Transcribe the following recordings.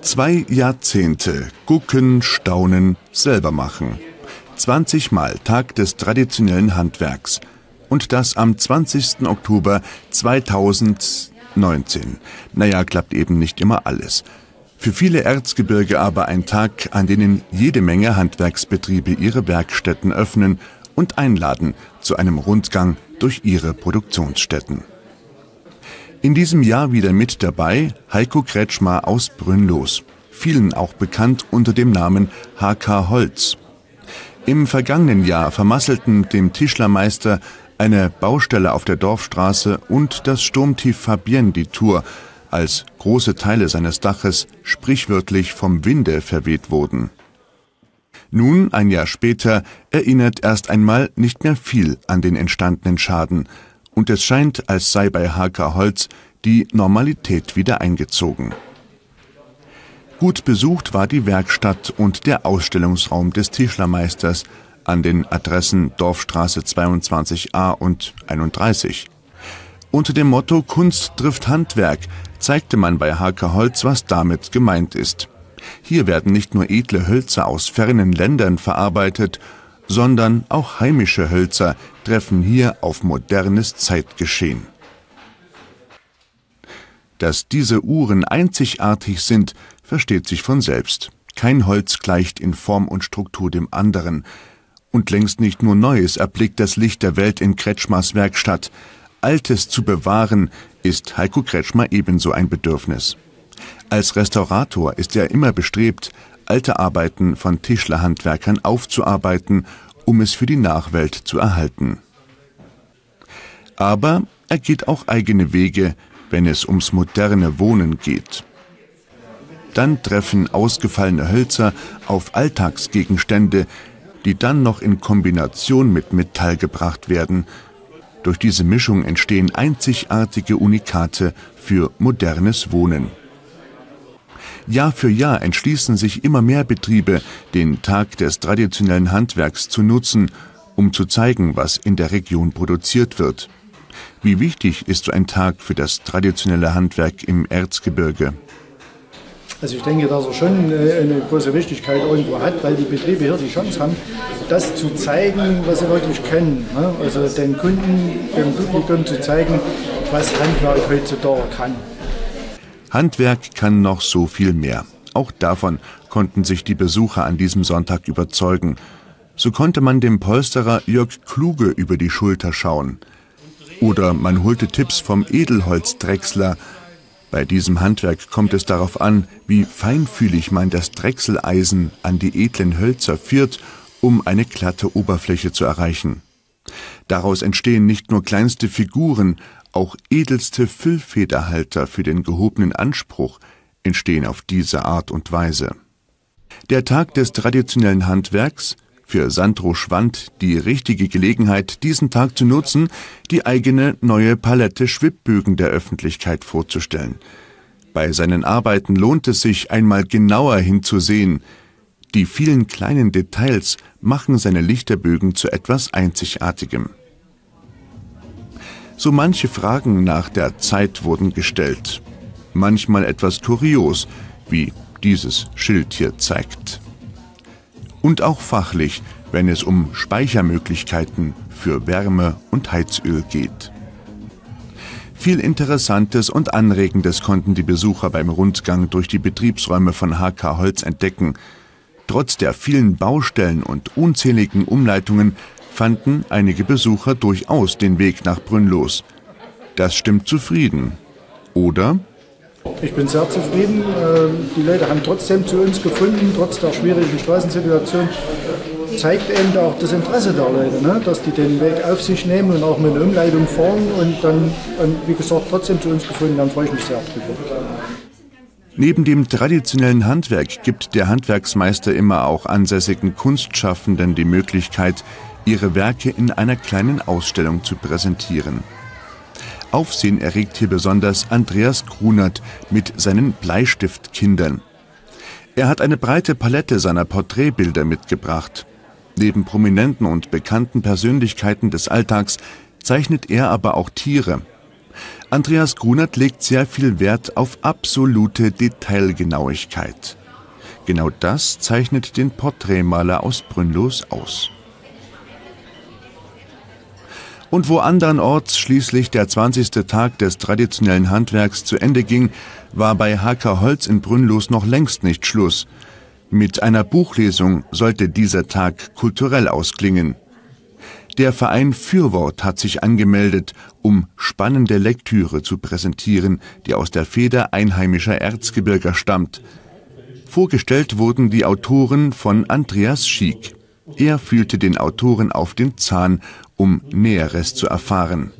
Zwei Jahrzehnte gucken, staunen, selber machen. 20 Mal Tag des traditionellen Handwerks. Und das am 20. Oktober 2019. Naja, klappt eben nicht immer alles. Für viele Erzgebirge aber ein Tag, an denen jede Menge Handwerksbetriebe ihre Werkstätten öffnen und einladen zu einem Rundgang durch ihre Produktionsstätten. In diesem Jahr wieder mit dabei Heiko Kretschmer aus Brünnlos, vielen auch bekannt unter dem Namen HK Holz. Im vergangenen Jahr vermasselten dem Tischlermeister eine Baustelle auf der Dorfstraße und das Sturmtief Fabienne die Tour, als große Teile seines Daches sprichwörtlich vom Winde verweht wurden. Nun, ein Jahr später, erinnert erst einmal nicht mehr viel an den entstandenen Schaden, und es scheint, als sei bei HK Holz die Normalität wieder eingezogen. Gut besucht war die Werkstatt und der Ausstellungsraum des Tischlermeisters an den Adressen Dorfstraße 22a und 31. Unter dem Motto Kunst trifft Handwerk zeigte man bei HK Holz, was damit gemeint ist. Hier werden nicht nur edle Hölzer aus fernen Ländern verarbeitet, sondern auch heimische Hölzer treffen hier auf modernes Zeitgeschehen. Dass diese Uhren einzigartig sind, versteht sich von selbst. Kein Holz gleicht in Form und Struktur dem anderen. Und längst nicht nur Neues erblickt das Licht der Welt in Kretschmers Werkstatt. Altes zu bewahren, ist Heiko Kretschmer ebenso ein Bedürfnis. Als Restaurator ist er immer bestrebt, alte Arbeiten von Tischlerhandwerkern aufzuarbeiten, um es für die Nachwelt zu erhalten. Aber er geht auch eigene Wege, wenn es ums moderne Wohnen geht. Dann treffen ausgefallene Hölzer auf Alltagsgegenstände, die dann noch in Kombination mit Metall gebracht werden. Durch diese Mischung entstehen einzigartige Unikate für modernes Wohnen. Jahr für Jahr entschließen sich immer mehr Betriebe, den Tag des traditionellen Handwerks zu nutzen, um zu zeigen, was in der Region produziert wird. Wie wichtig ist so ein Tag für das traditionelle Handwerk im Erzgebirge? Also ich denke, dass er schon äh, eine große Wichtigkeit irgendwo hat, weil die Betriebe hier die Chance haben, das zu zeigen, was sie wirklich können. Ne? Also den Kunden, dem Publikum zu zeigen, was Handwerk heutzutage kann. Handwerk kann noch so viel mehr. Auch davon konnten sich die Besucher an diesem Sonntag überzeugen. So konnte man dem Polsterer Jörg Kluge über die Schulter schauen. Oder man holte Tipps vom Edelholzdrechsler. Bei diesem Handwerk kommt es darauf an, wie feinfühlig man das Drechseleisen an die edlen Hölzer führt, um eine glatte Oberfläche zu erreichen. Daraus entstehen nicht nur kleinste Figuren, auch edelste Füllfederhalter für den gehobenen Anspruch entstehen auf diese Art und Weise. Der Tag des traditionellen Handwerks, für Sandro Schwand die richtige Gelegenheit, diesen Tag zu nutzen, die eigene neue Palette Schwibbögen der Öffentlichkeit vorzustellen. Bei seinen Arbeiten lohnt es sich, einmal genauer hinzusehen. Die vielen kleinen Details machen seine Lichterbögen zu etwas Einzigartigem. So manche Fragen nach der Zeit wurden gestellt. Manchmal etwas kurios, wie dieses Schild hier zeigt. Und auch fachlich, wenn es um Speichermöglichkeiten für Wärme und Heizöl geht. Viel Interessantes und Anregendes konnten die Besucher beim Rundgang durch die Betriebsräume von HK Holz entdecken. Trotz der vielen Baustellen und unzähligen Umleitungen fanden einige Besucher durchaus den Weg nach Brünnlos. Das stimmt zufrieden. Oder? Ich bin sehr zufrieden. Ähm, die Leute haben trotzdem zu uns gefunden, trotz der schwierigen Straßensituation. Zeigt eben auch das Interesse der Leute, ne? dass die den Weg auf sich nehmen und auch mit einer Umleitung fahren und dann, wie gesagt, trotzdem zu uns gefunden haben. freue ich mich sehr drüber. Neben dem traditionellen Handwerk gibt der Handwerksmeister immer auch ansässigen Kunstschaffenden die Möglichkeit, ihre Werke in einer kleinen Ausstellung zu präsentieren. Aufsehen erregt hier besonders Andreas Grunert mit seinen Bleistiftkindern. Er hat eine breite Palette seiner Porträtbilder mitgebracht. Neben prominenten und bekannten Persönlichkeiten des Alltags zeichnet er aber auch Tiere. Andreas Grunert legt sehr viel Wert auf absolute Detailgenauigkeit. Genau das zeichnet den Porträtmaler aus Brünnlos aus. Und wo andernorts schließlich der 20. Tag des traditionellen Handwerks zu Ende ging, war bei HK Holz in Brünnlos noch längst nicht Schluss. Mit einer Buchlesung sollte dieser Tag kulturell ausklingen. Der Verein Fürwort hat sich angemeldet, um spannende Lektüre zu präsentieren, die aus der Feder einheimischer Erzgebirger stammt. Vorgestellt wurden die Autoren von Andreas Schiek. Er fühlte den Autoren auf den Zahn, um Näheres zu erfahren.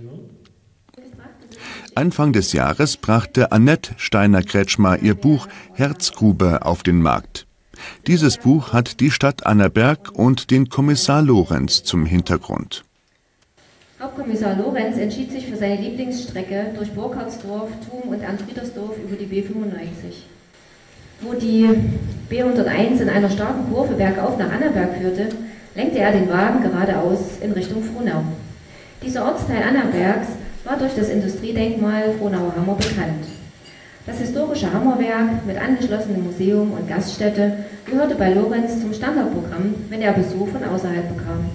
Anfang des Jahres brachte Annette Steiner-Kretschmer ihr Buch Herzgrube auf den Markt. Dieses Buch hat die Stadt Annaberg und den Kommissar Lorenz zum Hintergrund. Hauptkommissar Lorenz entschied sich für seine Lieblingsstrecke durch Burkhardsdorf, Thum und Ernfriedersdorf über die B95. Wo die B101 in einer starken Kurve bergauf nach Annaberg führte, lenkte er den Wagen geradeaus in Richtung Frohnau. Dieser Ortsteil Annabergs war durch das Industriedenkmal Frohnauer Hammer bekannt. Das historische Hammerwerk mit angeschlossenem Museum und Gaststätte gehörte bei Lorenz zum Standardprogramm, wenn er Besuch von außerhalb bekam.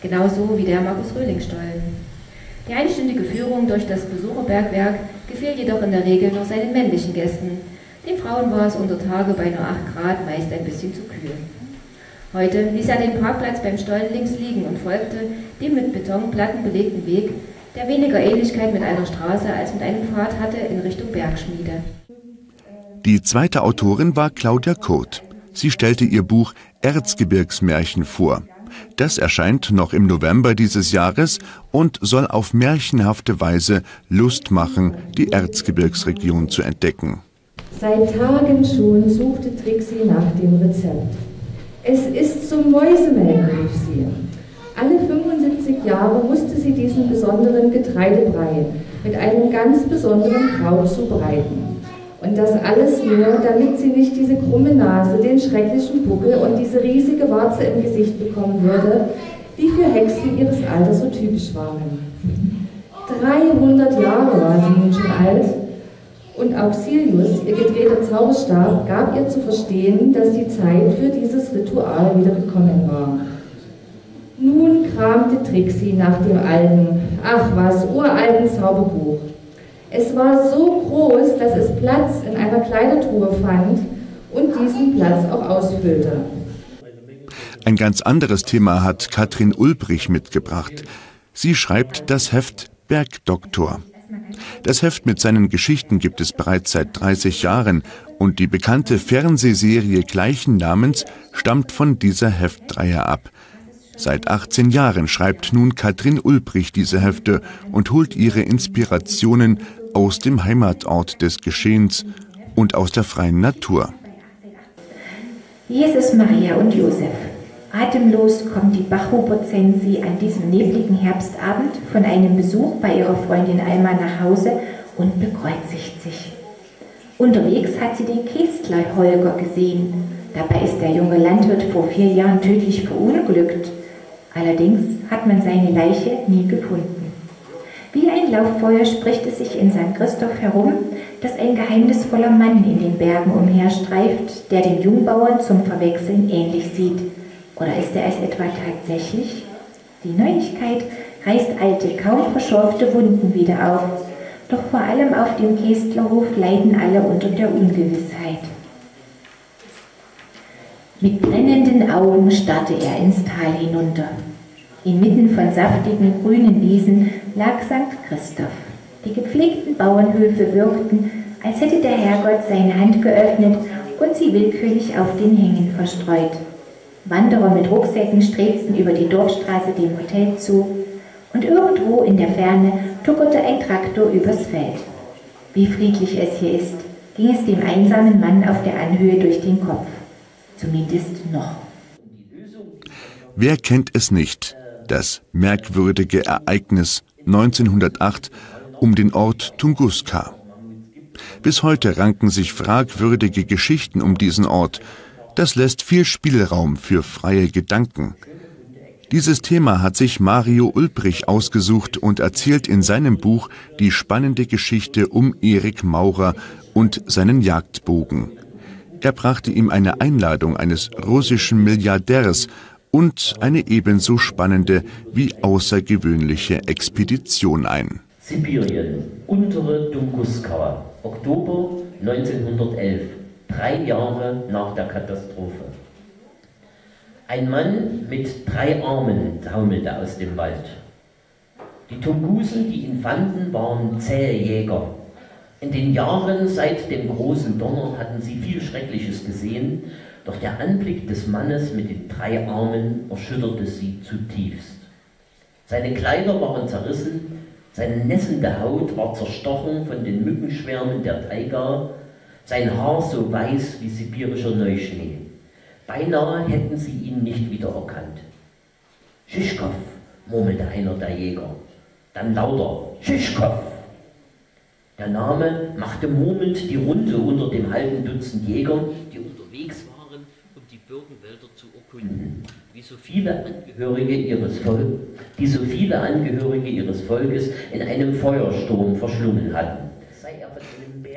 Genauso wie der Markus Röhlingstollen. Die einstündige Führung durch das Besucherbergwerk gefiel jedoch in der Regel nur seinen männlichen Gästen, den Frauen war es unter Tage bei nur 8 Grad meist ein bisschen zu kühl. Heute ließ er den Parkplatz beim Stollen links liegen und folgte dem mit Betonplatten belegten Weg, der weniger Ähnlichkeit mit einer Straße als mit einem Pfad hatte in Richtung Bergschmiede. Die zweite Autorin war Claudia Kurt. Sie stellte ihr Buch Erzgebirgsmärchen vor. Das erscheint noch im November dieses Jahres und soll auf märchenhafte Weise Lust machen, die Erzgebirgsregion zu entdecken. Seit Tagen schon suchte Trixie nach dem Rezept. Es ist zum Mäusemelken, rief sie. Alle 75 Jahre musste sie diesen besonderen Getreidebrei mit einem ganz besonderen Kraut zubereiten. Und das alles nur, damit sie nicht diese krumme Nase, den schrecklichen Buckel und diese riesige Warze im Gesicht bekommen würde, die für Hexen ihres Alters so typisch waren. 300 Jahre war sie nun schon alt und Auxilius, ihr gedrehter Zauberstab, gab ihr zu verstehen, dass die Zeit für dieses Ritual wieder gekommen war. Nun kramte Trixie nach dem alten, ach was, uralten Zauberbuch. Es war so groß, dass es Platz in einer Kleidertruhe fand und diesen Platz auch ausfüllte. Ein ganz anderes Thema hat Katrin Ulbrich mitgebracht. Sie schreibt das Heft Bergdoktor. Das Heft mit seinen Geschichten gibt es bereits seit 30 Jahren und die bekannte Fernsehserie gleichen Namens stammt von dieser Heftreihe ab. Seit 18 Jahren schreibt nun Katrin Ulbrich diese Hefte und holt ihre Inspirationen aus dem Heimatort des Geschehens und aus der freien Natur. Jesus, Maria und Josef. Atemlos kommt die Bachhuber-Zensi an diesem nebligen Herbstabend von einem Besuch bei ihrer Freundin Alma nach Hause und bekreuzigt sich. Unterwegs hat sie den Kästler Holger gesehen. Dabei ist der junge Landwirt vor vier Jahren tödlich verunglückt. Allerdings hat man seine Leiche nie gefunden. Wie ein Lauffeuer spricht es sich in St. Christoph herum, dass ein geheimnisvoller Mann in den Bergen umherstreift, der den Jungbauern zum Verwechseln ähnlich sieht. Oder ist er es etwa tatsächlich? Die Neuigkeit reißt alte, kaum verschorfte Wunden wieder auf. Doch vor allem auf dem Kästlerhof leiden alle unter der Ungewissheit. Mit brennenden Augen starrte er ins Tal hinunter. Inmitten von saftigen grünen Wiesen lag St. Christoph. Die gepflegten Bauernhöfe wirkten, als hätte der Herrgott seine Hand geöffnet und sie willkürlich auf den Hängen verstreut. Wanderer mit Rucksäcken strebten über die Dorfstraße dem Hotel zu und irgendwo in der Ferne tuckerte ein Traktor übers Feld. Wie friedlich es hier ist, ging es dem einsamen Mann auf der Anhöhe durch den Kopf. Zumindest noch. Wer kennt es nicht? Das merkwürdige Ereignis 1908 um den Ort Tunguska. Bis heute ranken sich fragwürdige Geschichten um diesen Ort, das lässt viel Spielraum für freie Gedanken. Dieses Thema hat sich Mario Ulbrich ausgesucht und erzählt in seinem Buch die spannende Geschichte um Erik Maurer und seinen Jagdbogen. Er brachte ihm eine Einladung eines russischen Milliardärs und eine ebenso spannende wie außergewöhnliche Expedition ein. Sibirien, untere Tunguska, Oktober 1911, drei Jahre nach der Katastrophe. Ein Mann mit drei Armen taumelte aus dem Wald. Die Tungusen, die ihn fanden, waren zähe Jäger. In den Jahren seit dem großen Donner hatten sie viel Schreckliches gesehen, doch der Anblick des Mannes mit den drei Armen erschütterte sie zutiefst. Seine Kleider waren zerrissen, seine nässende Haut war zerstochen von den Mückenschwärmen der Taiga, sein Haar so weiß wie sibirischer Neuschnee. Beinahe hätten sie ihn nicht wiedererkannt. Schischkow, murmelte einer der Jäger. Dann lauter, Schischkow! Der Name machte murmelnd die Runde unter dem halben Dutzend Jägern, die unterwegs waren, um die Birkenwälder zu erkunden, wie so viele Angehörige ihres, Vol die so viele Angehörige ihres Volkes in einem Feuersturm verschlungen hatten.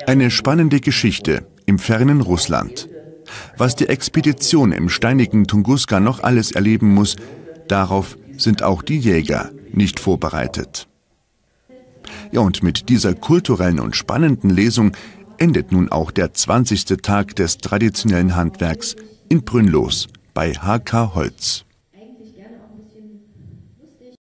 Eine spannende Geschichte im fernen Russland. Was die Expedition im steinigen Tunguska noch alles erleben muss, darauf sind auch die Jäger nicht vorbereitet. Ja, und mit dieser kulturellen und spannenden Lesung endet nun auch der 20. Tag des traditionellen Handwerks in Brünnlos bei HK Holz.